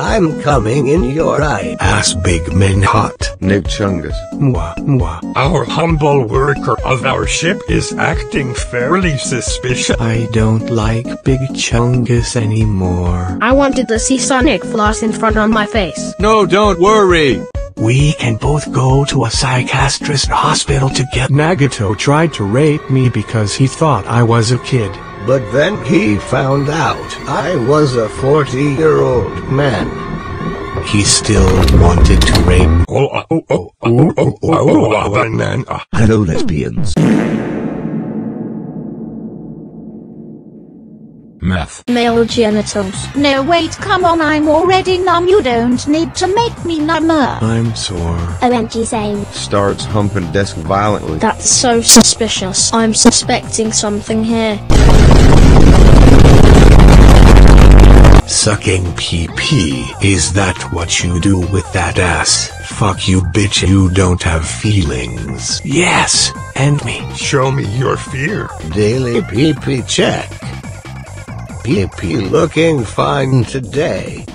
I'm coming in your eye. Ass Big Men Hot. Nick Chungus. Mwah, mwah. Our humble worker of our ship is acting fairly suspicious. I don't like Big Chungus anymore. I wanted to see Sonic floss in front on my face. No, don't worry. We can both go to a psychiatrist hospital to get Nagato tried to rape me because he thought I was a kid. But then he found out I was a 40-year-old man. He still wanted to rape me. Oh, Meth. Male genitals. No wait come on I'm already numb you don't need to make me number. I'm sore. Oh, OMG same. Starts humping desk violently. That's so suspicious. I'm suspecting something here. Sucking PP. Is that what you do with that ass? Fuck you bitch you don't have feelings. Yes, and me. Show me your fear. Daily PP check. PP looking fine today.